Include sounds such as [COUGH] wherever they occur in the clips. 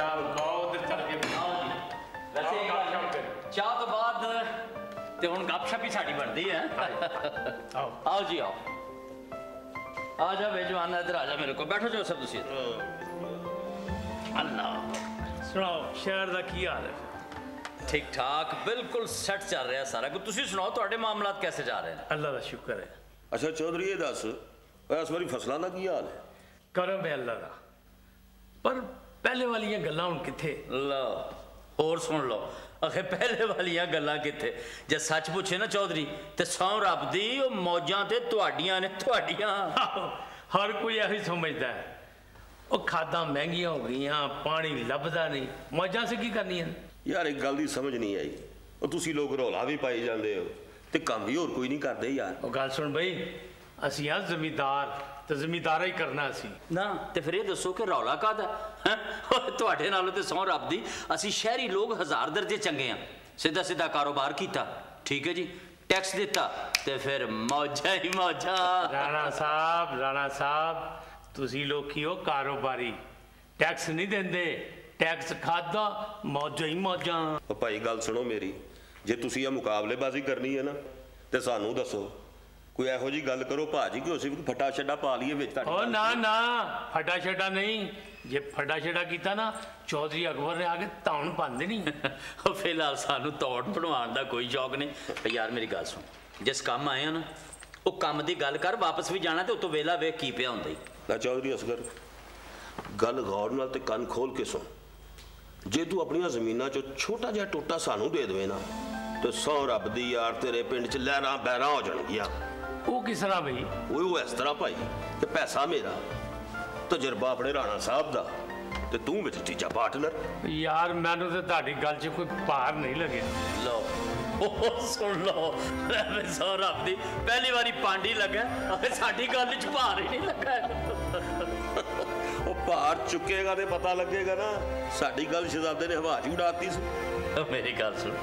ਚਾਹ ਰੁਕਾਓ ਉਧਰ ਚੱਲ ਕੇ ਆਓ ਜੀ। ਵੈਸੇ ਇੱਕ ਗੱਲ- ਚਾਹ ਤੋਂ ਬਾਅਦ ਤੇ ਹੁਣ ਗੱਪਸ਼ਪ ਹੀ ਸਾਡੀ ਬਣਦੀ ਹੈ। ਆਓ। ਆਓ ਜੀ ਆਓ। ਆ ਜਾ ਬੇਜਵਾਨ ਇੱਧਰ ਆ ਜਾ ਮੇਰੇ ਕੋਲ। ਬੈਠੋ ਜੋ ਸਭ ਤੁਸੀਂ। ਅੱਲਾਹ। ਸੁਣਾਓ ਸ਼ਹਿਰ ਦਾ ਕੀ ਹਾਲ ਹੈ? ਠੀਕ ਠਾਕ ਬਿਲਕੁਲ ਸੈੱਟ ਚੱਲ ਰਿਹਾ ਸਾਰਾ ਕੁਝ। ਤੁਸੀਂ ਸੁਣਾਓ ਤੁਹਾਡੇ ਮਾਮਲਾਤ ਕੈਸੇ ਜਾ ਰਹੇ ਨੇ? ਅੱਲਾ ਦਾ ਸ਼ੁਕਰ ਹੈ। ਅੱਛਾ ਚੌਧਰੀ ਇਹ ਦੱਸ ਓਏ ਇਸ ਵਾਰੀ ਫਸਲਾਂ ਦਾ ਕੀ ਹਾਲ ਹੈ? ਕਰਮ ਹੈ ਅੱਲਾ ਦਾ। ਪਰ ਪਹਿਲੇ ਵਾਲੀਆਂ ਗੱਲਾਂ ਹੁਣ ਕਿੱਥੇ? ਲਓ ਹੋਰ ਸੁਣ ਲਓ। ਅਖੇ ਪਹਿਲੇ ਵਾਲੀਆਂ ਗੱਲਾਂ ਕਿੱਥੇ? ਜੇ ਸੱਚ ਪੁੱਛੇ ਨਾ ਚੌਧਰੀ ਤੇ ਸੌ ਰੱਬ ਦੀ ਉਹ ਮੌਜਾਂ ਤੇ ਤੁਹਾਡੀਆਂ ਨੇ ਤੁਹਾਡੀਆਂ। ਹਰ ਕੋਈ ਇਹੀ ਸਮਝਦਾ ਹੈ। ਉਹ ਖਾਦਾਂ ਮਹਿੰਗੀਆਂ ਹੋ ਗਈਆਂ ਪਾਣੀ ਲੱਭਦਾ ਨਹੀਂ। ਮੌਜਾਂ ਸੇ ਕੀ ਕਰਨੀਆਂ? ਯਾਰ ਇੱਕ ਗੱਲ ਦੀ ਸਮਝ ਨਹੀਂ ਆਈ। ਉਹ ਤੁਸੀਂ ਲੋਕ ਰੌਲਾ ਵੀ ਪਾਈ ਜਾਂਦੇ ਹੋ ਤੇ ਕੰਮ ਵੀ ਹੋਰ ਕੋਈ ਨਹੀਂ ਕਰਦੇ ਯਾਰ। ਉਹ ਗੱਲ ਸੁਣ ਬਈ ਅਸੀਂ ਆ ਜ਼ਮੀਂਦਾਰ। ਤੇ ਜ਼ਮੀਂਦਾਰਾ ਹੀ ਕਰਨਾ ਅਸੀਂ ਨਾ ਤੇ ਫਿਰ ਇਹ ਦੱਸੋ ਕਿ ਰੌਲਾ ਕਾਦਾ ਹੈ? ਤੁਹਾਡੇ ਨਾਲੋਂ ਤੇ ਸੌ ਰੱਬ ਦੀ। ਅਸੀਂ ਸ਼ਹਿਰੀ ਲੋਕ ਹਜ਼ਾਰ ਦਰਜੇ ਚੰਗੇ ਆ। ਸਿੱਧਾ ਸਿੱਧਾ ਕਾਰੋਬਾਰ ਕੀਤਾ। ਠੀਕ ਹੈ ਜੀ? ਟੈਕਸ ਦਿੱਤਾ। ਤੇ ਫਿਰ ਮੌਜਾਂ ਹੀ ਮੌਜਾਂ। ਰਾਣਾ ਸਾਹਿਬ ਰਾਣਾ ਸਾਹਿਬ ਤੁਸੀਂ ਲੋਕੀ ਹੋ ਕਾਰੋਬਾਰੀ। ਟੈਕਸ ਨਹੀਂ ਦਿੰਦੇ। ਟੈਕਸ ਖਾਦਾ ਮੌਜਾਂ ਹੀ ਮੌਜਾਂ। ਉਹ ਭਾਈ ਗੱਲ ਸੁਣੋ ਮੇਰੀ। ਜੇ ਤੁਸੀਂ ਇਹ ਮੁਕਾਬਲੇਬਾਜ਼ੀ ਕਰਨੀ ਹੈ ਨਾ ਤੇ ਸਾਨੂੰ ਦੱਸੋ। ਕੋਈ ਇਹੋ ਜੀ ਗੱਲ ਕਰੋ ਭਾਜੀ ਕਿ ਅਸੀਂ ਵੀ ਫਟਾ ਛੱਡਾ ਪਾ ਲਈਏ ਵਿੱਚ ਤੁਹਾਡੇ ਨਾ ਨਾ ਫਟਾ ਛਟਾ ਨਹੀਂ। ਜੇ ਫਟਾ ਛਟਾ ਕੀਤਾ ਨਾ ਚੌਧਰੀ ਅਕਬਰ ਨੇ ਆ ਕੇ ਧੌਣ ਪਾਉਂਦੇ ਨਹੀਂ [LAUGHS] ਉਹ ਫਿਲਹਾਲ ਸਾਨੂੰ ਤੋੜ ਬਣਵਾਉਣ ਦਾ ਕੋਈ ਸ਼ੌਕ ਨਹੀਂ। ਤੇ ਯਾਰ ਮੇਰੀ ਗੱਲ ਸੁਣ ਜਿਸ ਕੰਮ ਆਏ ਆ ਨਾ ਉਹ ਕੰਮ ਦੀ ਗੱਲ ਕਰ ਵਾਪਸ ਵੀ ਜਾਣਾ ਤੇ ਉਤੋਂ ਵੇਲਾ ਵੇਖ ਕੀ ਪਿਆ ਹੁੰਦਾ ਨਾ ਚੌਧਰੀ ਅਸਗਰ ਗੱਲ ਗੌਰ ਨਾਲ ਤੇ ਕੰਨ ਖੋਲ ਕੇ ਸੁਣ। ਜੇ ਤੂੰ ਆਪਣੀਆਂ ਜ਼ਮੀਨਾਂ 'ਚੋਂ ਛੋਟਾ ਜਿਹਾ ਟੋਟਾ ਸਾਨੂੰ ਦੇ ਦੇਵੇਂ ਨਾ ਤੇ ਸੌ ਰੱਬ ਦੀ ਯਾਰ ਤੇਰੇ ਪਿੰਡ 'ਚ ਲਹਿਰਾਂ ਬਹਿਰਾਂ ਹੋ ਜਾਣਗੀਆਂ। ਉਹ ਕਿਸ ਤਰ੍ਹਾਂ ਬਈ? ਉਹ ਇਸ ਤਰ੍ਹਾਂ ਭਾਈ ਤੇ ਪੈਸਾ ਮੇਰਾ ਤਜਰਬਾ ਆਪਣੇ ਰਾਣਾ ਸਾਹਿਬ ਦਾ ਤੇ ਤੂੰ ਵਿੱਚ ਤੀਜਾ ਪਾਰਟਨਰ ਯਾਰ ਮੈਨੂੰ ਤੇ ਤੁਹਾਡੀ ਗੱਲ 'ਚ ਕੋਈ ਭਾਰ ਨਹੀਂ ਲੱਗਿਆ। ਲਓ ਉਹ ਸੁਣ ਲਓ ਐਵੇਂ ਸੌ ਰੱਬ ਦੀ ਪਹਿਲੀ ਵਾਰੀ ਪਾਂਡੀ ਲੱਗਾ ਅਖੇ ਸਾਡੀ ਗੱਲ ਚ ਭਾਰ ਹੀ ਨਹੀਂ ਲੱਗਾ। ਉਹ ਭਾਰ ਚੁੱਕੇਗਾ ਤੇ ਪਤਾ ਲੱਗੇਗਾ ਨਾ ਸਾਡੀ ਗੱਲ ਸ਼ਹਜ਼ਾਦੇ ਨੇ ਹਵਾ 'ਚ ਉਡਾਤੀ ਸੀ। ਮੇਰੀ ਗੱਲ ਸੁਣ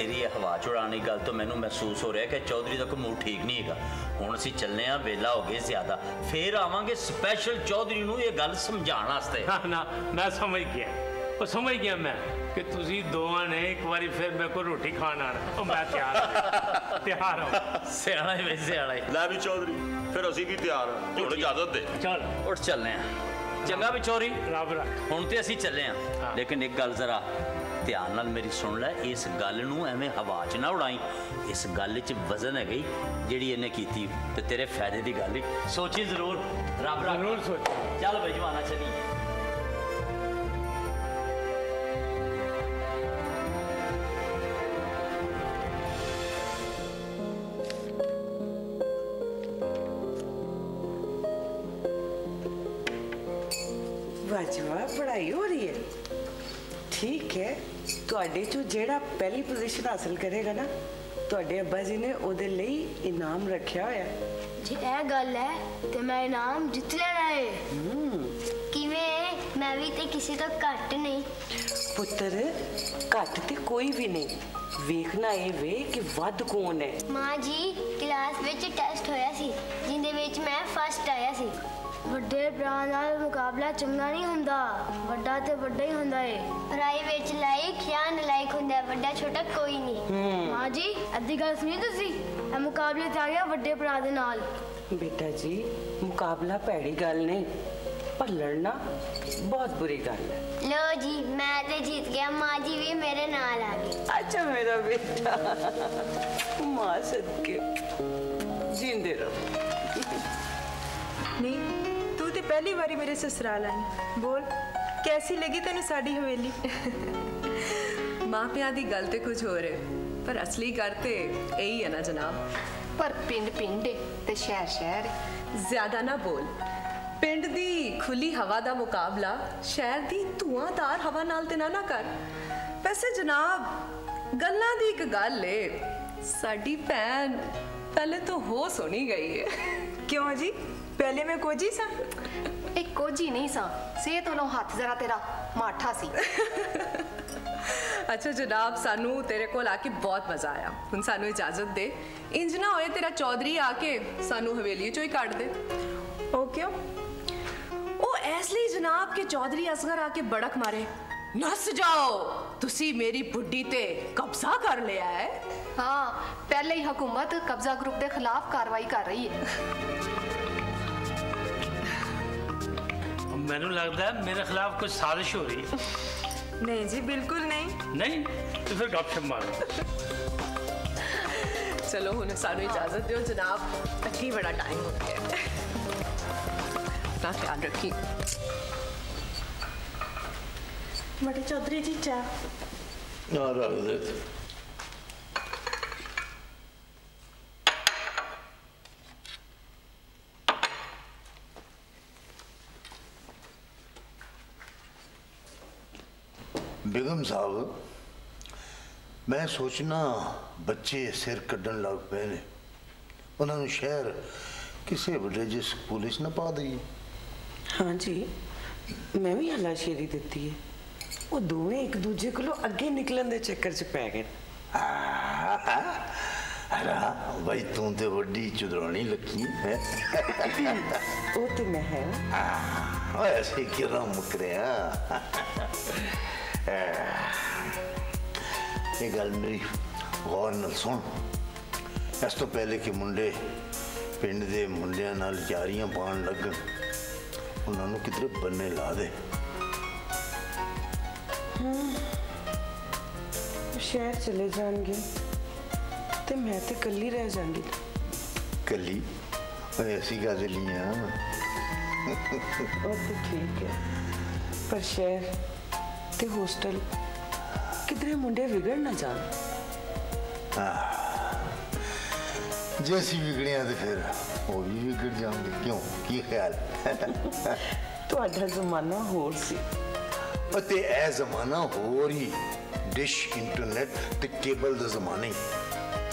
ਤੇਰੀ ਇਹ ਹਵਾ ਚੁੜਾਉਣ ਦੀ ਗੱਲ ਤੋਂ ਮੈਨੂੰ ਮਹਿਸੂਸ ਹੋ ਰਿਹਾ ਕਿ ਚੌਧਰੀ ਦਾ ਕੋਈ ਮੂਡ ਠੀਕ ਨਹੀਂ ਹੈਗਾ। ਹੁਣ ਅਸੀਂ ਚੱਲਨੇ ਆ ਵੇਲਾ ਹੋ ਗਏ ਜ਼ਿਆਦਾ। ਫੇਰ ਆਵਾਂਗੇ ਸਪੈਸ਼ਲ ਚੌਧਰੀ ਨੂੰ ਇਹ ਗੱਲ ਸਮਝਾਉਣ ਵਾਸਤੇ। ਨਾ ਨਾ ਮੈਂ ਸਮਝ ਗਿਆ। ਉਹ ਸਮਝ ਗਿਆ ਮੈਂ ਕਿ ਤੁਸੀਂ ਦੋਵਾਂ ਨੇ ਇੱਕ ਵਾਰੀ ਫਿਰ ਮੇਰੇ ਕੋਲ ਰੋਟੀ ਖਾਣ ਆਣਾ ਉਹ ਮੈਂ ਤਿਆਰ ਹਾਂ। [LAUGHS] ਤਿਆਰ ਹਾਂ। ਸਿਆਣਾ ਹੀ ਵੇ ਸਿਆਣਾ ਹੀ। ਲੈ ਵੀ ਚੌਧਰੀ ਫਿਰ ਅਸੀਂ ਵੀ ਤਿਆਰ ਹਾਂ। ਹੁਣ ਇਜਾਜ਼ਤ ਦੇ। ਚਲ। ਉੱਠ ਚੱਲਨੇ ਆ ਚੰਗਾ ਵੀ ਚੋਰੀ ਰੱਬ ਰੱਖ। ਹੁਣ ਤੇ ਅਸੀਂ ਚੱਲੇ ਆ ਹਾਂ। ਲੇਕਿਨ ਇੱਕ ਗੱਲ ਜ਼ਰਾ ਧਿਆਨ ਨਾਲ ਮੇਰੀ ਸੁਣ ਲੈ ਇਸ ਗੱਲ ਨੂੰ ਐਵੇਂ ਹਵਾ 'ਚ ਨਾ ਉਡਾਈ। ਇਸ ਗੱਲ 'ਚ ਵਜ਼ਨ ਹੈ ਗਈ ਜਿਹੜੀ ਇਹਨੇ ਕੀਤੀ ਤੇ ਤੇਰੇ ਫਾਇਦੇ ਦੀ ਗੱਲ ਹੀ ਸੋਚੀ ਜ਼ਰੂਰ ਰੱਬ ਰੱਖ। ਜ਼ਰੂਰ ਸੋਚੋ। ਚੱਲ ਬਈ ਜਵਾਨਾ ਚਲੀ ਵਾਜਵਾ ਪੜ੍ਹਾਈ ਹੋ ਰਹੀ ਹੈ। ਠੀਕ ਹੈ ਤੁਹਾਡੇ ਚੋਂ ਜਿਹੜਾ ਪਹਿਲੀ ਪੋਜੀਸ਼ਨ ਹਾਸਲ ਕਰੇਗਾ ਨਾ ਤੁਹਾਡੇ ਅੱਬਾ ਜੀ ਨੇ ਉਹਦੇ ਲਈ ਇਨਾਮ ਰੱਖਿਆ ਹੋਇਆ। ਜੇ ਇਹ ਗੱਲ ਹੈ ਤੇ ਮੈਂ ਇਨਾਮ ਜਿੱਤ ਲੈਣਾ ਹੈ। ਕਿਵੇਂ? ਮੈਂ ਵੀ ਤੇ ਕਿਸੇ ਤੋਂ ਘੱਟ ਨਹੀਂ। ਪੁੱਤਰ ਘੱਟ ਤੇ ਕੋਈ ਵੀ ਨਹੀਂ। ਵੇਖਣਾ ਇਹ ਵੇ ਕਿ ਵੱਧ ਕੌਣ ਹੈ। ਮਾਂ ਜੀ ਕਲਾਸ ਵਿੱਚ ਟੈਸਟ ਹੋਇਆ ਸੀ। ਭਰਾ ਨਾਲ ਮੁਕਾਬਲਾ ਚੰਗਾ ਨਹੀਂ ਹੁੰਦਾ ਵੱਡਾ ਤੇ ਵੱਡਾ ਹੀ ਹੁੰਦਾ ਏ। ਪੜਾਈ ਵਿੱਚ ਲਾਇਕ ਜਾਂ ਨਲਾਇਕ ਹੁੰਦਾ ਵੱਡਾ ਛੋਟਾ ਕੋਈ ਨਹੀਂ। ਮਾਂ ਜੀ ਅੱਧੀ ਗੱਲ ਸੁਣੀ ਤੁਸੀਂ? ਇਹ ਮੁਕਾਬਲੇ 'ਚ ਆ ਗਿਆ ਵੱਡੇ ਭਰਾ ਦੇ ਨਾਲ। ਬੇਟਾ ਜੀ ਮੁਕਾਬਲਾ ਭੈੜੀ ਗੱਲ ਨਹੀਂ ਪਰ ਲੜਨਾ ਬਹੁਤ ਬੁਰੀ ਗੱਲ ਹੈ। ਲੋ ਜੀ ਮੈਂ ਤੇ ਜਿੱਤ ਗਿਆ ਮਾਂ ਜੀ ਵੀ ਮੇਰੇ ਨਾਲ ਆ ਗਈ ਅੱਛਾ ਮੇਰਾ ਬੇਟਾ ਮਾਂ ਸਦਕੇ ਜਿੰਦੇ ਰਹੋ। ਨਹੀਂ ਤੂੰ ਤੇ ਪਹਿਲੀ ਵਾਰੀ ਮੇਰੇ ਸਸੁਰਾਲ ਆਈ। ਬੋਲ ਕੈਸੀ ਲੱਗੀ ਤੈਨੂੰ ਸਾਡੀ ਹਵੇਲੀ? ਮਾਪਿਆਂ ਦੀ ਗੱਲ ਤੇ ਕੁਝ ਹੋਰ ਹੈ ਪਰ ਅਸਲੀ ਗੱਲ ਤੇ ਇਹੀ ਹੈ ਨਾ ਜਨਾਬ। ਪਰ ਪਿੰਡ ਪਿੰਡ ਏ ਤੇ ਸ਼ਹਿਰ ਸ਼ਹਿਰ ਏ। ਜ਼ਿਆਦਾ ਨਾ ਬੋਲ। ਪਿੰਡ ਦੀ ਖੁੱਲੀ ਹਵਾ ਦਾ ਮੁਕਾਬਲਾ ਸ਼ਹਿਰ ਦੀ ਧੂਆਂਦਾਰ ਹਵਾ ਨਾਲ ਤੇ ਨਾ ਨਾ ਕਰ। ਵੈਸੇ ਜਨਾਬ ਗੱਲਾਂ ਦੀ ਇੱਕ ਗੱਲ ਏ ਸਾਡੀ ਭੈਣ ਪਹਿਲੇ ਤੋਂ ਹੋ ਸੁਣੀ ਗਈ ਹੈ ਕਿਉਂ ਜੀ? ਪਹਿਲੇ ਮੈਂ ਕੋਜੀ ਸਾਂ ਇਹ ਕੋਜੀ ਨਹੀਂ ਸਾਂ ਸਿਹਤ ਵੱਲੋਂ ਹੱਥ ਜ਼ਰਾ ਤੇਰਾ ਮਾਠਾ ਸੀ ਅੱਛਾ ਜਨਾਬ ਸਾਨੂੰ ਤੇਰੇ ਕੋਲ ਆ ਕੇ ਬਹੁਤ ਮਜ਼ਾ ਆਇਆ ਹੁਣ ਸਾਨੂੰ ਇਜਾਜ਼ਤ ਦੇ ਇੰਜ ਨਾ ਹੋਏ ਤੇਰਾ ਚੌਧਰੀ ਆ ਕੇ ਸਾਨੂੰ ਹਵੇਲੀ ਚੋਂ ਹੀ ਕੱਢ ਦੇ ਉਹ ਕਿਉਂ ਉਹ ਐਸ ਲਈ ਜਨਾਬ ਕਿ ਚੌਧਰੀ ਅਸਗਰ ਆ ਕੇ ਬੜਕ ਮਾਰੇ ਨਸ ਜਾਓ ਤੁਸੀਂ ਮੇਰੀ ਬੁੱਢੀ ਤੇ ਕਬਜ਼ਾ ਕਰ ਲਿਆ ਹੈ ਹਾਂ ਪਹਿਲੇ ਹੀ ਹਕੂਮਤ ਕਬਜ਼ਾ ਗਰੁੱਪ ਦੇ ਖਿਲਾਫ ਮੈਨੂੰ ਲੱਗਦਾ ਹੈ ਮੇਰੇ ਖਿਲਾਫ ਕੁਝ ਸਾਜ਼ਿਸ਼ ਹੋ ਰਹੀ ਹੈ नहीं जी बिल्कुल नहीं ਨਹੀਂ ਤੇ ਫਿਰ ਗੱਪਸ਼ਪ ਮਾਰੋ ਚਲੋ ਹੁਣ ਸਾਨੂੰ ਇਜਾਜ਼ਤ ਦਿਓ ਜਨਾਬ ਅੱਗੇ ਬੜਾ ਟਾਈਮ ਹੋ ਗਿਆ ਹੈ। ਆਪਣਾ ਖਿਆਲ ਰੱਖੀ ਬੜੇ ਚੌਧਰੀ ਜੀ ਬੇਗਮ ਸਾਹਿਬ ਮੈਂ ਸੋਚਣਾ ਬੱਚੇ ਸਿਰ ਕੱਢਣ ਲੱਗ ਪਏ ਨੇ। ਉਹਨਾਂ ਨੂੰ ਸ਼ਹਿਰ ਕਿਸੇ ਵੱਡੇ ਜਿਹੇ ਸਕੂਲ ਵਿੱਚ ਨਾ ਪਾ ਦਈਏ। ਹਾਂ ਜੀ ਮੈਂ ਵੀ ਹਲਾਸ਼ੇਰੀ ਦਿੱਤੀ ਹੈ। ਉਹ ਦੋਵੇਂ ਇੱਕ ਦੂਜੇ ਕੋਲੋਂ ਅੱਗੇ ਨਿਕਲਣ ਦੇ ਚੱਕਰ 'ਚ ਪੈ ਗਏ ਅਰਾ ਬਈ ਤੂੰ ਤੇ ਵੱਡੀ ਚੁਦਰਾਣੀ ਲੱਗੀ ਹੈ। ਉਹ ਤੇ ਮੈਂ ਹੈ। ਓਏ ਐਸੇ ਕਿਰਾਂ ਮੁਕਰਿਆ ਇਹ ਗੱਲ ਮੇਰੀ ਗੌਰ ਨਾਲ ਸੁਣ। ਇਸ ਤੋਂ ਪਹਿਲੇ ਕਿ ਮੁੰਡੇ ਪਿੰਡ ਦੇ ਮੁੰਡਿਆਂ ਨਾਲ ਯਾਰੀਆਂ ਪਾਉਣ ਲੱਗਣ ਉਹਨਾਂ ਨੂੰ ਕਿਧਰੇ ਬੰਨੇ ਲਾ ਦੇ। ਸ਼ਹਿਰ ਚਲੇ ਜਾਣਗੇ ਤੇ ਮੈਂ ਤੇ ਇਕੱਲੀ ਰਹਿ ਜਾਵਾਂਗੀ ਕੱਲੀ ਓਏ ਐਸੀ ਗੱਲ ਨਹੀਂ ਆ? ਉਹ ਤੇ ਠੀਕ ਹੈ ਪਰ ਸ਼ਹਿਰ ਤੇ ਹੋਸਟਲ ਕਿਧਰੇ ਮੁੰਡੇ ਵਿਗੜ ਨਾ ਜਾਣ ਜੇ ਅਸੀਂ ਵਿਗੜਿਆ ਤੇ ਫਿਰ ਉਹ ਵੀ ਵਿਗੜ ਜਾਣਗੇ ਕਿਉਂ ਕੀ ਖਿਆਲ ਤੁਹਾਡਾ ਜ਼ਮਾਨਾ ਹੋਰ ਸੀ ਅਤੇ ਇਹ ਜ਼ਮਾਨਾ ਹੋਰ ਹੀ ਡਿਸ਼ ਇੰਟਰਨੈਟ ਤੇ ਕੇਬਲ ਦਾ ਜ਼ਮਾਨਾ ਹੀ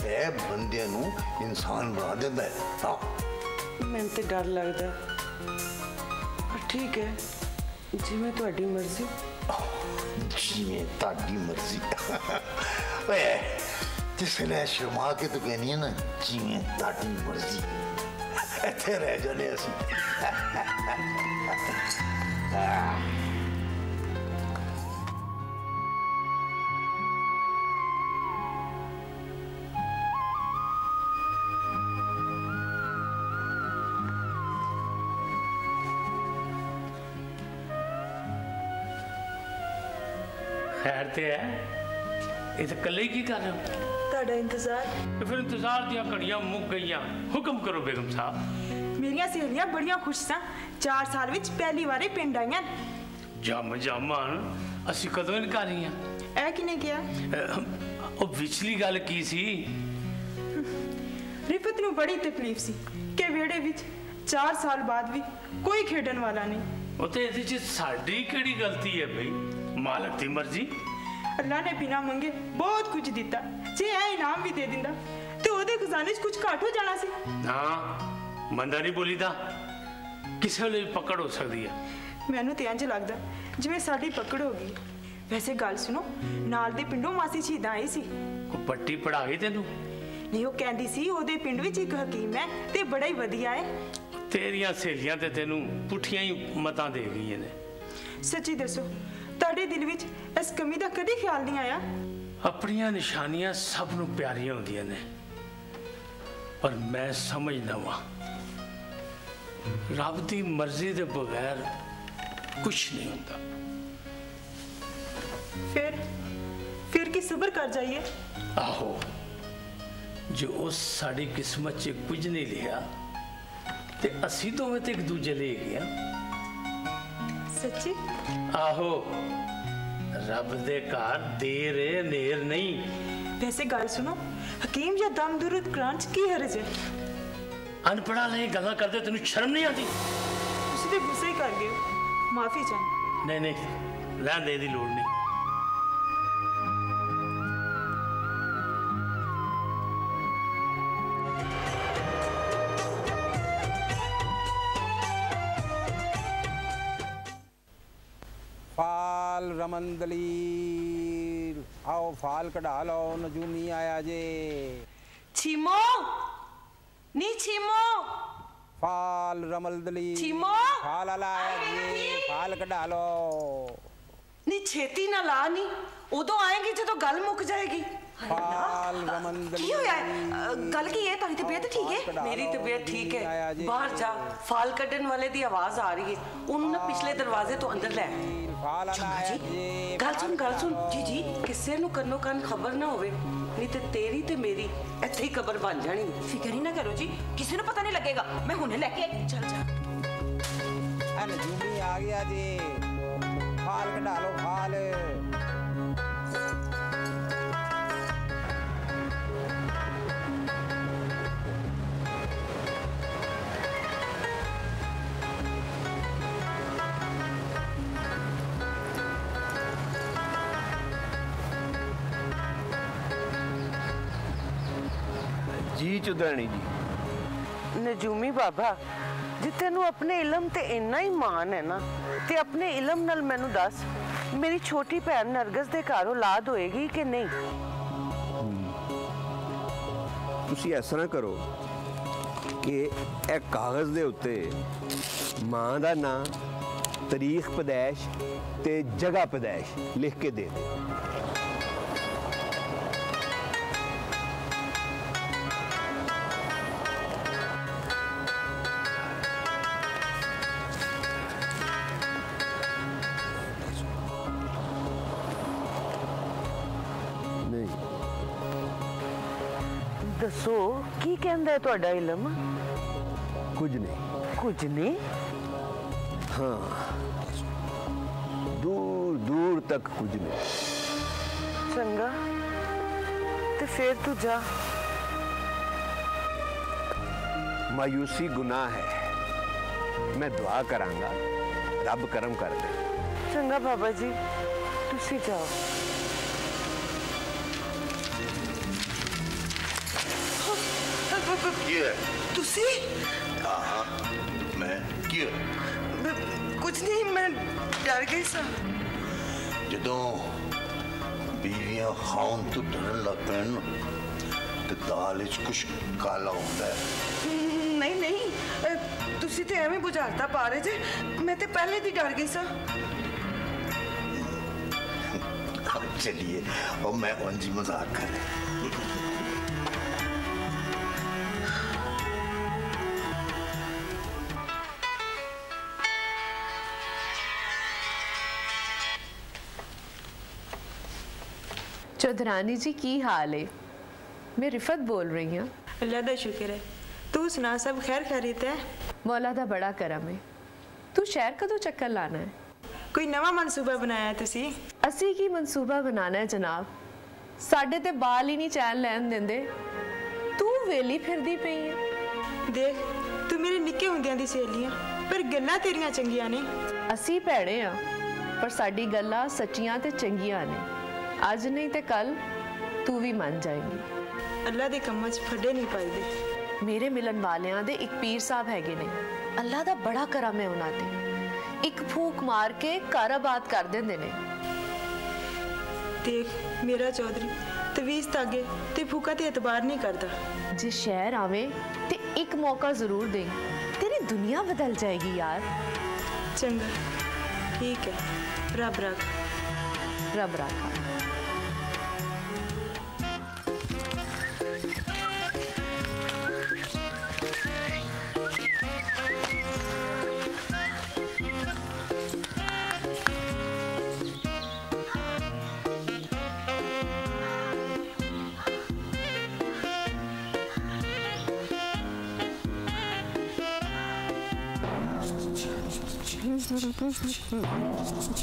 ਇਹ ਬੰਦਿਆਂ ਨੂੰ ਇਨਸਾਨ ਬਣਾ ਦਿੰਦਾ ਹੈ ਹਾਂ ਮੈਨੂੰ ਤੇ ਡਰ ਲੱਗਦਾ ਪਰ ਠੀਕ ਹੈ ਜਿਵੇਂ ਤੁਹਾਡੀ ਮਰਜ਼ੀ। ਜਿਵੇਂ ਤੁਹਾਡੀ ਮਰਜ਼ੀ। ਓਏ ਜਿਸ ਨੇ ਸ਼ਰਮਾ ਕੇ ਤੂੰ ਕਹਿੰਦੀ ਹੈ ਨਾ ਜਿਵੇਂ ਤੁਹਾਡੀ ਮਰਜ਼ੀ। ਇੱਥੇ ਰਹਿ ਜਾਣੇ ਅਸੀਂ। ਹੈ। ਇਹ ਤਾਂ ਇਕੱਲੇ ਹੀ ਕੀ ਕਰ ਰਹੇ ਹੋ? ਤੁਹਾਡਾ ਇੰਤਜ਼ਾਰ? ਤੇ ਫਿਰ ਇੰਤਜ਼ਾਰ ਦੀਆਂ ਘੜੀਆਂ ਮੁੱਕ ਗਈਆਂ। ਹੁਕਮ ਕਰੋ ਬੇਗਮ ਸਾਹਿਬ। ਮੇਰੀਆਂ ਸਹੇਲੀਆਂ ਬੜੀਆਂ ਖੁਸ਼ ਸਨ 4 ਸਾਲ ਵਿੱਚ ਪਹਿਲੀ ਵਾਰੀ ਪਿੰਡ ਆਈਆਂ। ਜੰਮ ਜੰਮਾਨ ਅਸੀਂ ਕਦੋਂ ਇਨਕਾਰੀਆਂ ਇਹ ਕਿਨੇ ਕਿਹਾ? ਉਹ ਵਿਚਲੀ ਗੱਲ ਕੀ ਸੀ? ਰਿਫਤ ਨੂੰ ਬੜੀ ਤਕਲੀਫ ਸੀ ਕਿ ਵਿਹੜੇ ਵਿੱਚ 4 ਸਾਲ ਬਾਅਦ ਵੀ ਕੋਈ ਖੇਡਣ ਵਾਲਾ ਨਹੀਂ। ਉਹ ਤੇ ਇਹਦੇ ਚ ਸਾਡੀ ਕਿਹੜੀ ਗਲਤੀ ਹੈ ਬਈ? ਮਾਲਕ ਦੀ ਮਰਜ਼ੀ। ਅੱਲਾ ਨੇ ਬਿਨਾ ਮੰਗੇ ਬਹੁਤ ਕੁਝ ਦਿੱਤਾ। ਜੇ ਇਹ ਇਨਾਮ ਵੀ ਦੇ ਦਿੰਦਾ ਤੇ ਉਹਦੇ ਖਜ਼ਾਨੇ 'ਚ ਕੁਝ ਘੱਟ ਹੋ ਜਾਣਾ ਸੀ। ਹਾਂ ਮੰਦਾ ਨਹੀਂ ਬੋਲੀਦਾ। ਕਿਸੇ ਵੇਲੇ ਵੀ ਪਕੜ ਹੋ ਸਕਦੀ ਹੈ। ਮੈਨੂੰ ਤੇ ਇੰਜ ਲੱਗਦਾ ਜਿਵੇਂ ਸਾਡੀ ਪਕੜ ਹੋ ਗਈ। ਵੈਸੇ ਗੱਲ ਸੁਣੋ ਨਾਲ ਦੇ ਪਿੰਡੋਂ ਮਾਸੀ ਸ਼ਹੀਦਾਂ ਆਈ ਸੀ। ਕੋ ਪੱਟੀ ਪੜਾ ਗਈ ਤੈਨੂੰ? ਨਹੀਂ ਉਹ ਕਹਿੰਦੀ ਸੀ ਉਹਦੇ ਪਿੰਡ ਵਿੱਚ ਇੱਕ ਹਕੀਮ ਹੈ ਤੇ ਬੜਾ ਹੀ ਵਧੀਆ ਹੈ। ਤੇਰੀਆਂ ਸਹੇਲੀਆਂ ਤੇ ਤੈਨੂੰ ਪੁੱਠੀਆਂ ਹੀ ਮਤਾਂ ਦੇ ਗਈਆਂ ਨੇ। ਸੱਚੀ ਦੱਸੋ ਤੁਹਾਡੇ ਦਿਲ ਵਿੱਚ ਇਸ ਕਮੀ ਦਾ ਕਦੇ ਖਿਆਲ ਨਹੀਂ ਆਇਆ? ਆਪਣੀਆਂ ਨਿਸ਼ਾਨੀਆਂ ਸਭ ਨੂੰ ਪਿਆਰੀਆਂ ਹੁੰਦੀਆਂ ਨੇ। ਪਰ ਮੈਂ ਸਮਝਦਾ ਵਾਂ ਰੱਬ ਦੀ ਮਰਜ਼ੀ ਦੇ ਬਗੈਰ ਕੁਝ ਨਹੀਂ ਹੁੰਦਾ। ਫਿਰ ਫਿਰ ਕੀ ਸਬਰ ਕਰ ਜਾਈਏ? ਆਹੋ ਜੋ ਉਸ ਸਾਡੀ ਕਿਸਮਤ 'ਚ ਕੁਝ ਨਹੀਂ ਲਿਆ ਤੇ ਅਸੀਂ ਦੋਵੇਂ ਤੇ ਇੱਕ ਦੂਜੇ ਲਈ ਗਿਆ ਸੱਚੀ? ਆਹੋ। ਰੱਬ ਦੇ ਘਰ ਦੇਰ ਏ ਨੇਰ ਨਹੀਂ। ਵੈਸੇ ਗੱਲ ਸੁਣੋ ਹਕੀਮ ਜਾਂ ਦਮ ਦੁਰਦ ਕਰਾਂਚ ਕੀ ਹਰਜ ਹੈ? ਅਨਪੜਾ ਲਈ ਗੱਲਾਂ ਕਰਦੇ ਤੈਨੂੰ ਸ਼ਰਮ ਨਹੀਂ ਆਉਂਦੀ? ਤੁਸੀਂ ਤੇ ਗੁੱਸੇ ਹੀ ਕਰ ਗਏ ਮਾਫੀ ਚਾਹ ਨਹੀਂ ਨਹੀਂ ਰਹਿਣ ਦੇ ਦੀ ਲੋੜ ਨਹੀਂ। ਫਾਲ ਰਮਨਦਲੀ ਆਓ ਫਾਲ ਕਢਾ ਲਓ ਨਜੂਮੀ ਆਇਆ ਜੇ ਛੀਮੋ ਨੀ ਛੀਮੋ ਫਾਲ ਆਇਆ ਜੀ ਕਢਾ ਲਓ ਨੀ ਛੇਤੀ ਨਾ ਲਾ ਨਹੀਂ ਉਦੋਂ ਆਏਗੀ ਜਦੋਂ ਗੱਲ ਮੁੱਕ ਜਾਏਗੀ ਫਾਲ ਗਮੰਦਲੀ ਕੀ ਹੋਇਆ ਹੈ? ਅ, ਗੱਲ ਕੀ ਹੈ ਤੁਹਾਡੀ ਤਬੀਅਤ ਠੀਕ ਹੈ ਮੇਰੀ ਤਬੀਅਤ ਠੀਕ ਹੈ ਬਾਹਰ ਜਾ ਫਾਲ ਕੱਢਣ ਵਾਲੇ ਦੀ ਆਵਾਜ਼ ਆ ਰਹੀ ਹੈ ਉਹਨੂੰ ਨਾ ਪਿਛਲੇ ਦਰਵਾਜ਼ੇ ਤੋਂ ਅੰਦਰ ਲੈ ਫਾਲ ਚੰਗਾ ਜੀ ਗੱਲ ਸੁਣ ਗੱਲ ਸੁਣ ਜੀ ਜੀ ਕਿਸੇ ਨੂੰ ਕੰਨੋ ਕੰਨ ਖਬਰ ਨਾ ਹੋਵੇ ਨਹੀਂ ਤੇ ਤੇਰੀ ਤੇ ਮੇਰੀ ਇੱਥੇ ਹੀ ਕਬਰ ਬਣ ਜਾਣੀ ਫਿਕਰ ਹੀ ਨਾ ਕਰੋ ਜੀ ਕਿਸੇ ਨੂੰ ਪਤਾ ਨਹੀਂ ਲੱਗੇਗਾ ਜਾ ਚੁਦਰਾਣੀ ਜੀ। ਨਜੂਮੀ ਬਾਬਾ ਜੇ ਤੈਨੂੰ ਆਪਣੇ ਇਲਮ ਤੇ ਇੰਨਾ ਹੀ ਮਾਣ ਹੈ ਨਾ ਤੇ ਆਪਣੇ ਇਲਮ ਨਾਲ ਮੈਨੂੰ ਦੱਸ ਮੇਰੀ ਛੋਟੀ ਭੈਣ ਨਰਗਸ ਦੇ ਘਰ ਔਲਾਦ ਹੋਏਗੀ ਕਿ ਨਹੀਂ? ਤੁਸੀਂ ਇਸ ਤਰ੍ਹਾਂ ਕਰੋ ਕਿ ਇਹ ਕਾਗਜ਼ ਦੇ ਉੱਤੇ ਮਾਂ ਦਾ ਨਾਂ ਤਰੀਖ ਪਦੈਸ਼ ਤੇ ਜਗ੍ਹਾ ਪਦੈਸ਼ ਲਿਖ ਕੇ ਦੇ ਦਿਓ। ਦੱਸੋ ਕੀ ਕਹਿੰਦਾ ਹੈ ਤੁਹਾਡਾ ਇਲਮ? ਕੁਝ ਨਹੀਂ। ਕੁਝ ਨਹੀਂ? ਹਾਂ। ਦੂਰ ਦੂਰ ਤੱਕ ਕੁਝ ਨਹੀਂ। ਚੰਗਾ। ਤੇ ਫੇਰ ਤੂੰ ਜਾ। ਮਾਯੂਸੀ ਗੁਨਾਹ ਹੈ। ਮੈਂ ਦੁਆ ਕਰਾਂਗਾ। ਰੱਬ ਕਰਮ ਕਰ ਦੇ ਚੰਗਾ ਬਾਬਾ ਜੀ ਤੁਸੀਂ ਜਾਓ। ਕੀ ਹੈ ਤੁਸੀਂ ਹਾਂ ਮੈਂ ਕੀ ਹੋਇਆ? ਕੁਝ ਨਹੀਂ ਮੈਂ ਡਰ ਗਈ ਸਾਂ ਜਦੋਂ ਬੀਵੀਆਂ ਖਾਉਣ ਤੋਂ ਡਰਨ ਲੱਗ ਪੈਣ ਨਾ, ਤੇ ਦਾਲ ਵਿੱਚ ਕੁਛ ਕਾਲਾ ਹੁੰਦਾ ਹੈ ਨਹੀਂ ਨਹੀਂ ਅਹ, ਤੁਸੀਂ ਤੇ ਐਵੇਂ ਬੁਝਾਰਤਾ ਪਾ ਰਹੇ ਜੇ ਮੈਂ ਤੇ ਪਹਿਲੇ ਦੀ ਡਰ ਗਈ ਸਾਂ चलिए और मैं उनजी मजाक कर ਚੌਧਰਾਨੀ ਜੀ ਕੀ ਹਾਲ ਏ? ਮੈਂ ਰਿਫਤ ਬੋਲ ਰਹੀ ਹਾਂ। ਅੱਲਾ ਦਾ ਸ਼ੁਕਰ ਹੈ। ਤੂੰ ਸੁਣਾ ਸਭ ਖੈਰ ਖੈਰੀਤ ਹੈ? ਮੌਲਾ ਦਾ ਬੜਾ ਕਰਮ ਏ। ਤੂੰ ਸ਼ਹਿਰ ਕਦੋਂ ਚੱਕਰ ਲਾਣਾ ਹੈ? ਕੋਈ ਨਵਾਂ ਮਨਸੂਬਾ ਬਣਾਇਆ ਤੁਸੀਂ? ਅਸੀਂ ਕੀ ਮਨਸੂਬਾ ਬਣਾਣਾ ਹੈ ਜਨਾਬ? ਸਾਡੇ ਤੇ ਬਾਲ ਹੀ ਨਹੀਂ ਚੈਨ ਲੈਣ ਦਿੰਦੇ। ਤੂੰ ਵੇਲੀ ਫਿਰਦੀ ਪਈ ਹੈ ਦੇਖ ਤੂੰ ਮੇਰੇ ਨਿੱਕੇ ਹੁੰਦਿਆਂ ਦੀ ਸਹੇਲੀ ਆ ਪਰ ਗੱਲਾਂ ਤੇਰੀਆਂ ਚੰਗੀਆਂ ਨੇ। ਅਸੀਂ ਭੈੜੇ ਆ ਪਰ ਸਾਡੀ ਗੱਲਾਂ ਸੱਚੀਆਂ ਤੇ ਚੰਗੀਆਂ ਨੇ। ਅੱਜ ਨਹੀਂ ਤੇ ਕੱਲ ਤੂੰ ਵੀ ਮੰਨ ਜਾਏਂਗੀ। ਅੱਲਾ ਦੇ ਕੰਮਾਂ 'ਚ ਫੱਡੇ ਨਹੀਂ ਪਾਈਦੇ। ਮੇਰੇ ਮਿਲਣ ਵਾਲਿਆਂ ਦੇ ਇੱਕ ਪੀਰ ਸਾਹਿਬ ਹੈਗੇ ਨੇ। ਅੱਲਾ ਦਾ ਬੜਾ ਕਰਮ ਹੈ ਉਹਨਾਂ ਤੇ। ਇੱਕ ਫੂਕ ਮਾਰ ਕੇ ਆਬਾਦ ਕਰ ਦਿੰਦੇ ਨੇ। ਦੇਖ ਮੇਰਾ ਚੌਧਰੀ ਤਵੀਜ਼ ਤਾਗੇ ਤੇ ਫੂਕਾ ਤੇ ਇਤਬਾਰ ਨਹੀਂ ਕਰਦਾ। ਜੇ ਸ਼ਹਿਰ ਆਵੇ ਤੇ ਇੱਕ ਮੌਕਾ ਜ਼ਰੂਰ ਦੇ। ਤੇਰੀ ਦੁਨੀਆ ਬਦਲ ਜਾਏਗੀ ਯਾਰ। ਚੰਗਾ ਠੀਕ ਹੈ। ਰੱਬ ਰੱਖ। ਰੱਬ ਰਾਖਾ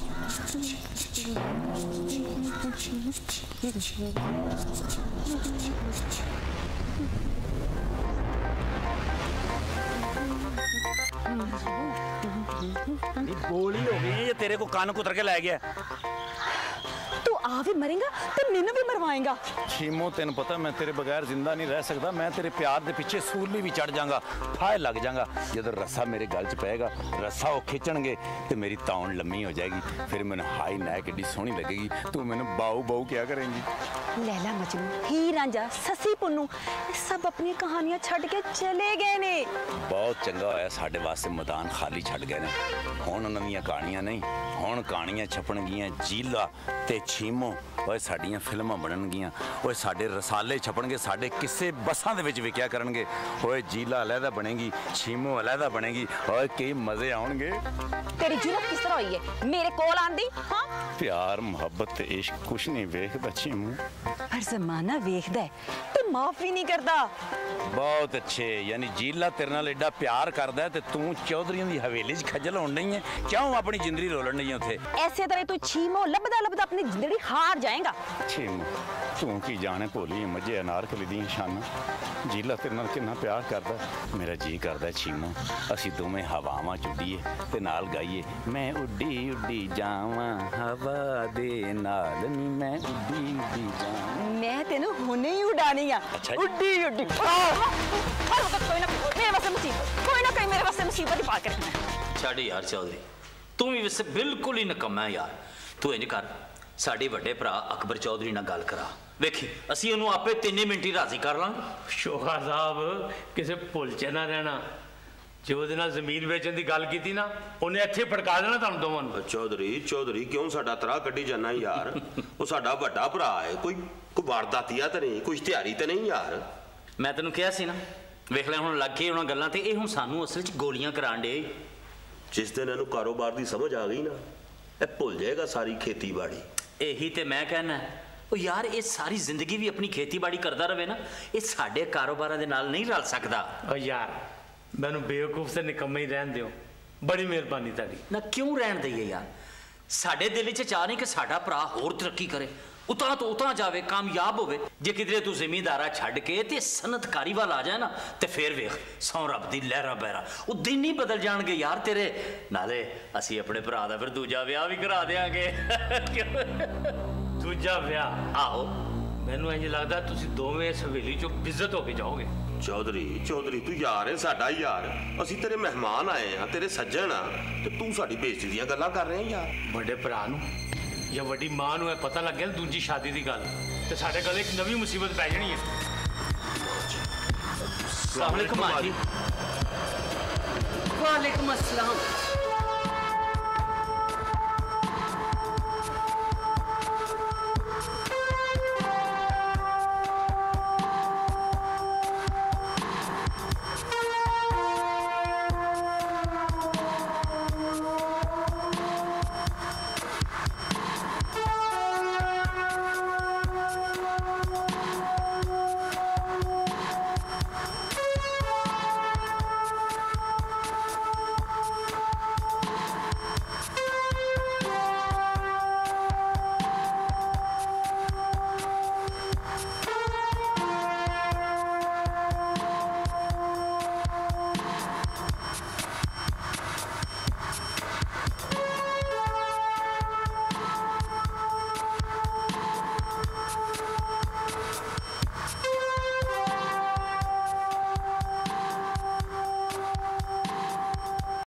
[LAUGHS] ਗੋਲੀ ਹੋ ਗਈ ਇਹ ਤੇਰੇ ਕੋ ਕੰਨ ਕੁਤਰ ਕੇ ਲੈ ਗਿਆ ਤੂੰ ਆ ਵੀ ਮਰੇਗਾ ਤੇ ਮੈਨੂੰ ਵੀ ਮਰਵਾਏਗਾ। ਛੀਮੋ ਤੈਨੂੰ ਪਤਾ ਮੈਂ ਤੇਰੇ ਬਗੈਰ ਜ਼ਿੰਦਾ ਨਹੀਂ ਰਹਿ ਸਕਦਾ ਮੈਂ ਤੇਰੇ ਪਿਆਰ ਦੇ ਪਿੱਛੇ ਸੂਰਲੀ ਵੀ ਚੜ ਜਾਗਾ ਫਾਇ ਲੱਗ ਜਾਗਾ। ਜਦੋਂ ਰੱਸਾ ਮੇਰੇ ਗਲ 'ਚ ਪਏਗਾ ਰੱਸਾ ਉਹ ਖਿੱਚਣਗੇ ਤੇ ਮੇਰੀ ਤੌਣ ਲੰਮੀ ਹੋ ਜਾਏਗੀ ਫਿਰ ਮੈਨੂੰ ਹਾਈ ਨਾ ਕਿੱਡੀ ਸੋਹਣੀ ਲੱਗੇਗੀ ਤੂੰ ਮੈਨੂੰ ਬਾਊ ਬਾਊ ਕਿਆ ਕਰੇਂਗੀ। ਲੈਲਾ ਮਜਨੂ ਹੀ ਰਾਂਝਾ ਸੱਸੀ ਪੁੰਨੂ ਇਹ ਸਭ ਆਪਣੀਆਂ ਕਹਾਣੀਆਂ ਛੱਡ ਕੇ ਚਲੇ ਗਏ ਨੇ। ਬਹੁਤ ਚੰਗਾ ਹੋਇਆ ਸਾਡੇ ਵਾਸਤੇ ਮੈਦਾਨ ਖਾਲੀ ਛੱਡ ਗਏ ਨੇ। ਹੁਣ ਉਹਨਾਂ ਦੀਆਂ ਕਹਾਣੀਆਂ ਨਹੀਂ ਹੁਣ ਕਹਾਣੀਆਂ ਛਪਣਗੀਆਂ ਜੀਲਾ ਤੇ ਛੀਮੋ ਓਏ ਸਾਡੀਆਂ ਫਿਲਮਾਂ ਬਣਨਗੀਆਂ ਓਏ ਸਾਡੇ ਰਸਾਲੇ ਛਪਣਗੇ ਸਾਡੇ ਕਿਸੇ ਬੱਸਾਂ ਦੇ ਵਿੱਚ ਵਿਕਿਆ ਕਰਨਗੇ। ਓਏ ਜੀਲਾ ਅਲੱਗਾ ਬਣੇਗੀ ਛੀਮੋ ਅਲੱਗਾ ਬਣੇਗੀ ਓਏ ਕੀ ਮਜ਼ੇ ਆਉਣਗੇ। ਤੇਰੀ ਜੁਰਤ ਕਿਸ ਤਰ੍ਹਾਂ ਹੋਈ ਹੈ ਮੇਰੇ ਕੋਲ ਆਂਦੀ ਹਾਂ? ਪਿਆਰ ਮੁਹੱਬਤ ਤੇ ਇਸ਼ਕ ਕੁਛ ਨਹੀਂ ਵੇਖਦਾ ਛੀਮੋ। ਪਰ ਜ਼ਮਾਨਾ ਵੇਖਦਾ ਹੈ ਮਾਫ ਵੀ ਨਹੀਂ ਕਰਦਾ। ਬਹੁਤ ਅੱਛੇ ਯਾਨੀ ਜੀਲਾ ਤੇਰੇ ਨਾਲ ਐਡਾ ਪਿਆਰ ਕਰਦਾ ਹੈ ਤੇ ਤੂੰ ਚੌਧਰੀਆਂ ਦੀ ਹਵੇਲੀ 'ਚ ਖੱਜਲ ਹੋਣ ਨਹੀਂ ਹੈ। ਕਿਉਂ ਆਪਣੀ ਜ਼ਿੰਦਗੀ ਰੋਲਣ ਨਹੀਂ ਹੈ ਉੱਥੇ? ਐਸੇ ਤਰ੍ਹਾਂ ਤੂੰ ਛੀਮੋ ਲੱਭਦਾ ਲੱਭਦਾ ਆਪਣੀ ਜ਼ਿੰਦਗੀ ਹਾਰ ਜਾਏਗਾ। ਛੀਮੋ ਤੂੰ ਕੀ ਜਾਣੇ ਭੋਲੀ ਮੱਝੇ ਅਨਾਰਕਲੀ ਦੀਆਂ ਸ਼ਾਨਾਂ। ਜੀਲਾ ਤੇਰੇ ਨਾਲ ਕਿੰਨਾ ਪਿਆਰ ਕਰਦਾ ਮੇਰਾ ਜੀ ਕਰਦਾ ਛੀਮੋ ਅਸੀਂ ਦੋਵੇਂ ਹਵਾਵਾਂ ਚ ਉੱਡੀਏ ਤੇ ਨਾਲ ਗਾਈਏ। ਮੈਂ ਉੱਡੀ ਉੱਡੀ ਜਾਵਾਂ ਹਵਾ ਦੇ ਨਾਲ ਨੀ ਮੈਂ ਉੱਡੀ ਉੱਡੀ ਜਾਵਾਂ। ਮੈਂ ਤੈਨੂੰ ਹੁਣੇ ਹੀ ਉਡਾਣੀ ਆ। ਅੱਛਾ ਜੀ। ਉੱਡੀ ਉੱਡੀ। ਹਰ ਵਕਤ ਕੋਈ ਨਾ ਮੇਰੇ ਵਾਸਤੇ ਮੁਸੀਬਤ। ਕੋਈ ਨਾ ਕੋਈ ਮੇਰੇ ਵਾਸਤੇ ਮੁਸੀਬਤ ਹੀ ਪਾ ਕੇ ਰੱਖਣਾ। ਛੱਡ ਯਾਰ ਚੌਧਰੀ ਤੂੰ ਵੀ ਵੈਸੇ ਬਿਲਕੁਲ ਹੀ ਨਕਮਾ ਹੈ ਯਾਰ। ਤੂੰ ਇੰਜ ਕਰ। ਸਾਡੇ ਵੱਡੇ ਭਰਾ ਅਕਬਰ ਚੌਧਰੀ ਨਾਲ ਗੱਲ ਕਰਾ। ਵੇਖੀ ਅਸੀਂ ਉਹਨੂੰ ਆਪੇ ਤਿੰਨੇ ਮਿੰਟ ਹੀ ਰਾਜ਼ੀ ਕਰ ਲਾਂਗੇ। ਸ਼ੋਖਾ ਸਾਹਿਬ ਕਿਸੇ ਭੁੱਲ 'ਚ ਨਾ ਰਹਿਣਾ। ਜੇ ਉਹਦੇ ਨਾਲ ਜ਼ਮੀਨ ਵੇਚਣ ਦੀ ਗੱਲ ਕੀਤੀ ਨਾ ਉਹਨੇ ਇੱਥੇ ਫੜਕਾ ਦੇਣਾ ਤੁਹਾਨੂੰ ਦੋਵਾਂ ਨੂੰ। ਚੌਧਰੀ ਚੌਧਰੀ ਕਿਉਂ ਸਾਡਾ ਤਰਾ ਕੱਢੀ ਜਾਂਦਾ ਯਾਰ? ਉਹ ਸਾਡਾ ਵੱਡਾ ਭਰਾ ਹੈ ਕੋਈ ਕੋਈ ਵਾਰਦਾਤੀਆ ਤਾਂ ਨਹੀਂ ਕੋਈ ਇਸ਼ਤਿਹਾਰੀ ਤਾਂ ਨਹੀਂ ਯਾਰ? ਮੈਂ ਤੈਨੂੰ ਕਿਹਾ ਸੀ ਨਾ ਵੇਖ ਲੈ ਹੁਣ ਲੱਗ ਗਏ ਉਹਨਾਂ ਗੱਲਾਂ ਤੇ ਇਹ ਹੁਣ ਸਾਨੂੰ ਅਸਲ 'ਚ ਗੋਲੀਆਂ ਕਰਾਣ ਡੇ ਜਿਸ ਦਿਨ ਇਹਨੂੰ ਕਾਰੋਬਾਰ ਦੀ ਸਮਝ ਆ ਗਈ ਨਾ ਇਹ ਭੁੱਲ ਜਾਏਗਾ ਸਾਰੀ ਖੇਤੀਬਾੜੀ। ਇਹੀ ਤੇ ਮੈਂ ਕਹਿਣਾ ਉਹ ਯਾਰ ਇਹ ਸਾਰੀ ਜ਼ਿੰਦਗੀ ਵੀ ਆਪਣੀ ਖੇਤੀਬਾੜੀ ਕਰਦਾ ਰਵੇ ਨਾ ਇਹ ਸਾਡੇ ਕਾਰੋਬਾਰਾਂ ਦੇ ਨਾਲ ਨਹੀਂ ਰਲ ਸਕਦਾ। ਓ ਯਾਰ ਮੈਨੂੰ ਬੇਵਕੂਫ ਤੇ ਨਿਕੰਮੇ ਹੀ ਰਹਿਣ ਦਿਓ। ਬੜੀ ਮਿਹਰਬਾਨੀ ਤੁਹਾਡੀ। ਨਾ ਕਿਉਂ ਰਹਿਣ ਦਈਏ ਯਾਰ? ਸਾਡੇ ਦਿਲ 'ਚ ਚਾਹ ਨਹੀਂ ਕਿ ਸਾਡਾ ਭਰਾ ਹੋਰ ਤਰੱਕੀ ਕਰੇ। ਉਤਾਂ ਤੋਂ ਉਤਾਂ ਜਾਵੇ ਕਾਮਯਾਬ ਹੋਵੇ। ਜੇ ਕਿਧਰੇ ਤੂੰ ਜ਼ਿਮੀਂਦਾਰਾ ਛੱਡ ਕੇ ਤੇ ਸਨਅਤਕਾਰੀ ਵੱਲ ਆ ਜਾਏ ਨਾ ਤੇ ਫੇਰ ਵੇਖ ਸੌ ਰੱਬ ਦੀ ਲਹਿਰਾ ਬਹਿਰਾ। ਉਹ ਦਿਨ ਹੀ ਬਦਲ ਜਾਣਗੇ ਯਾਰ ਤੇਰੇ। ਨਾਲੇ ਅਸੀਂ ਆਪਣੇ ਭਰਾ ਦਾ ਫਿਰ ਦੂਜਾ ਵਿਆਹ ਵੀ ਕਰਾ ਦੇਾਂਗੇ ਦੂਜਾ ਵਿਆਹ? ਆਹੋ। ਮੈਨੂੰ ਇੰਜ ਲੱਗਦਾ ਤੁਸੀਂ ਦੋਵੇਂ ਇਸ ਹਵੇਲੀ ਚੋਂ ਬਿਜ਼ਤ ਹੋ ਕੇ ਜਾਓਗੇ। ਚੌਧਰੀ ਚੌਧਰੀ ਤੂੰ ਯਾਰ ਹੈ ਸਾਡਾ ਯਾਰ। ਅਸੀਂ ਤੇਰੇ ਮਹਿਮਾਨ ਆਏ ਆ ਤੇਰੇ ਸੱਜਣ ਆ। ਤੇ ਤੂੰ ਸਾਡੀ ਬੇਇੱਜ਼ਤੀ ਦੀਆਂ ਗੱਲਾਂ ਕਰ ਰਿਹਾ ਯਾਰ। ਵੱਡੇ ਭਰਾ ਨੂੰ ਜਾਂ ਵੱਡੀ ਮਾਂ ਨੂੰ ਇਹ ਪਤਾ ਲੱਗਿਆ ਦੂਜੀ ਸ਼ਾਦੀ ਦੀ ਗੱਲ। ਤੇ ਸਾਡੇ ਕੋਲ ਇੱਕ ਨਵੀਂ ਮੁਸੀਬਤ ਪੈ ਜਾਣੀ ਹੈ। ਸਲਾਮ ਅਲੈਕੁਮ ਆਜੀ ਵਾਲੇਕੁਮ ਅਸਲਾਮ।